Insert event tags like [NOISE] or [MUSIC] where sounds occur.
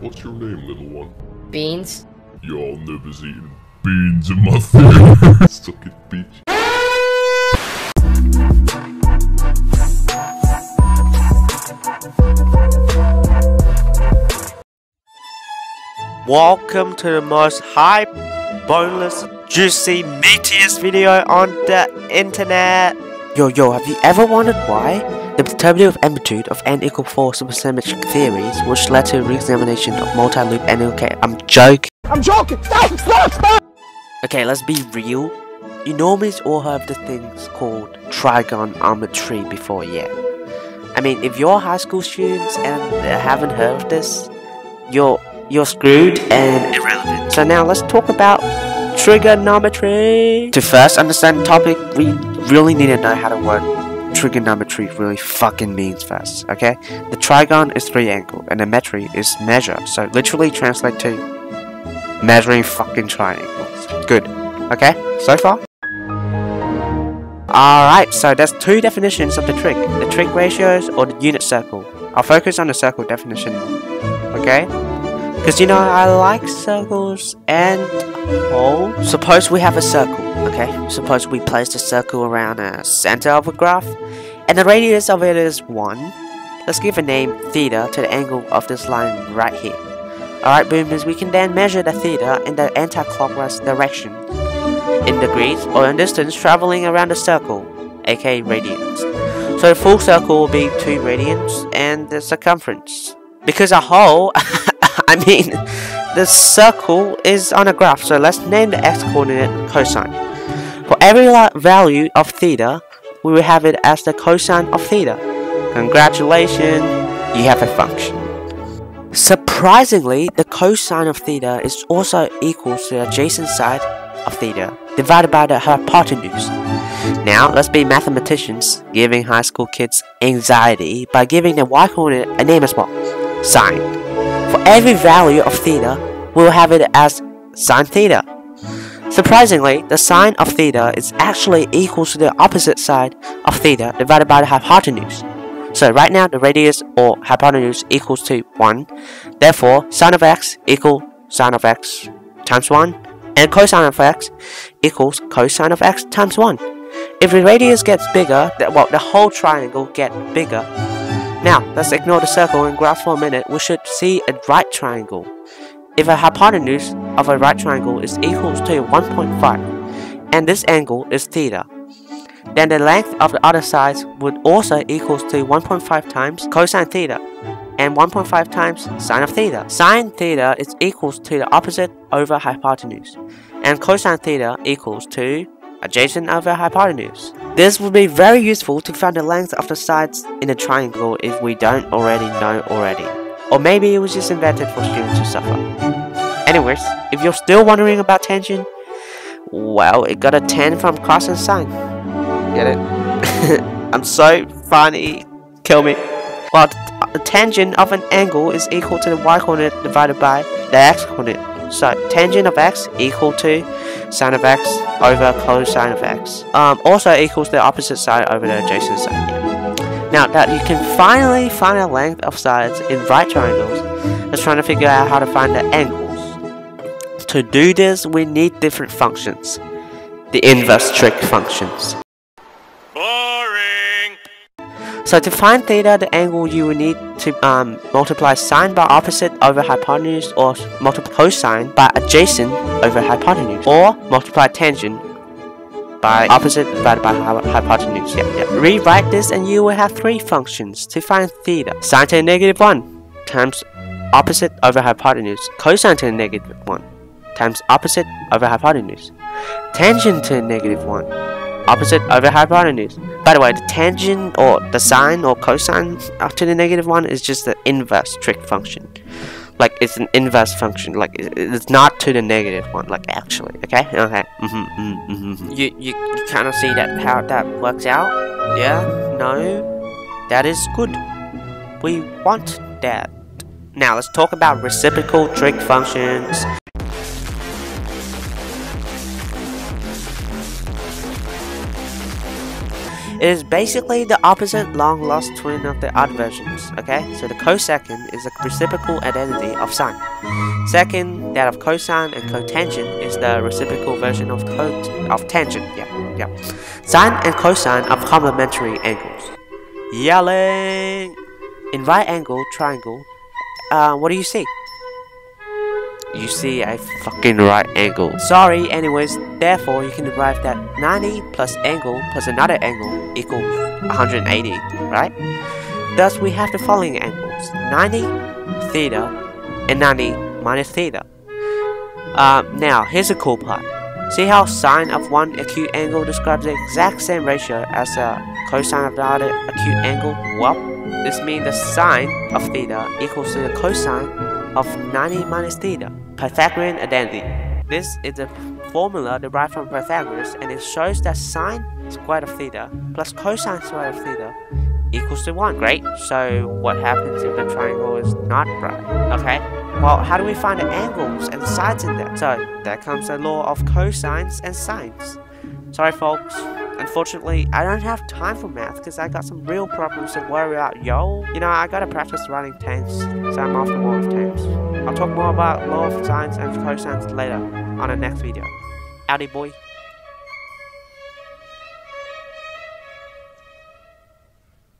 What's your name, little one? Beans? Y'all never seen beans in my [LAUGHS] theater. Suck it, bitch. Welcome to the most hype, boneless, juicy, meatiest video on the internet. Yo, yo, have you ever wondered why? The determinative amplitude of n equal 4 supersymmetric theories, which led to re-examination of multi-loop n okay, I'm joking. I'm joking! Stop! Stop! Stop! Okay, let's be real. You normally all heard of the things called trigonometry before, yeah. I mean, if you're high school students and haven't heard of this, you're you're screwed and irrelevant. So now let's talk about trigonometry. To first understand the topic, we really need to know how to word trigonometry really fucking means first, okay? The trigon is triangle and the metry is measure, so literally translate to measuring fucking triangles. Good. Okay, so far? Alright, so there's two definitions of the trig. The trig ratios or the unit circle. I'll focus on the circle definition, okay? Because you know, I like circles and holes. Suppose we have a circle, okay? Suppose we place the circle around a center of a graph, and the radius of it is 1. Let's give a name theta to the angle of this line right here. Alright boomers, we can then measure the theta in the anti-clockwise direction in degrees or in distance traveling around the circle, aka radians. So the full circle will be 2 radians and the circumference. Because a hole, [LAUGHS] [LAUGHS] I mean, the circle is on a graph, so let's name the x-coordinate cosine. For every value of theta, we will have it as the cosine of theta. Congratulations, you have a function. Surprisingly, the cosine of theta is also equal to the adjacent side of theta divided by the hypotenuse. Now, let's be mathematicians, giving high school kids anxiety by giving the y-coordinate a name as well, sine. Every value of theta, we'll have it as sine theta. Surprisingly, the sine of theta is actually equal to the opposite side of theta divided by the hypotenuse. So right now the radius or hypotenuse equals to 1. Therefore, sine of x equals sine of x times 1 and cosine of x equals cosine of x times 1. If the radius gets bigger, well, the whole triangle get bigger. Now, let's ignore the circle and graph for a minute. We should see a right triangle. If a hypotenuse of a right triangle is equals to 1.5, and this angle is theta, then the length of the other sides would also equals to 1.5 times cosine theta and 1.5 times sine of theta. Sine theta is equals to the opposite over hypotenuse and cosine theta equals to adjacent over hypotenuse. This would be very useful to find the length of the sides in a triangle if we don't already know already. Or maybe it was just invented for students to suffer. Anyways, if you're still wondering about tangent, well, it got a 10 from cos and sine. Get it? [LAUGHS] I'm so funny. Kill me. Well, the tangent of an angle is equal to the y-coordinate divided by the x-coordinate. So, tangent of x equal to sine of x over cosine of x. Um, also equals the opposite side over the adjacent side. Now that you can finally find a length of sides in right triangles, let's try to figure out how to find the angles. To do this, we need different functions. The inverse trig functions. So to find theta, the angle you will need to um, multiply sine by opposite over hypotenuse or multiply cosine by adjacent over hypotenuse or multiply tangent by opposite divided by hypotenuse. Yeah, yeah. Rewrite this and you will have three functions to find theta. Sine to the negative 1 times opposite over hypotenuse. Cosine to the negative 1 times opposite over hypotenuse. Tangent to the negative 1 opposite over hypotenuse. By the way, the tangent or the sine or cosine to the negative one is just the inverse trig function. Like it's an inverse function. Like it's not to the negative one. Like actually, okay, okay. Mm -hmm, mm -hmm, mm -hmm. You you, you kind of see that how that works out? Yeah. No. That is good. We want that. Now let's talk about reciprocal trig functions. It is basically the opposite long lost twin of the odd versions, okay? So the cosecant is the reciprocal identity of sine. Secant, that of cosine and cotangent is the reciprocal version of of tangent, yeah, yeah. Sine and cosine are complementary angles. Yelling! In right angle triangle, uh, what do you see? You see a fucking right angle. Sorry, anyways, therefore you can derive that 90 plus angle plus another angle equals 180, right? Thus, we have the following angles 90 theta and 90 minus theta. Uh, now, here's the cool part. See how sine of one acute angle describes the exact same ratio as the cosine of the other acute angle? Well, this means the sine of theta equals to the cosine of 90 minus theta. Pythagorean identity. This is a formula derived from Pythagoras and it shows that sine squared of theta plus cosine squared of theta equals to 1. Great. So what happens if the triangle is not right? Okay. Well, how do we find the angles and sides in that? So there comes the law of cosines and sines. Sorry folks, unfortunately I don't have time for math because I got some real problems to worry about, yo. You know, I gotta practice running terms, so I'm off the wall with terms. I'll talk more about law of sines and cosines later on the next video. Howdy boy.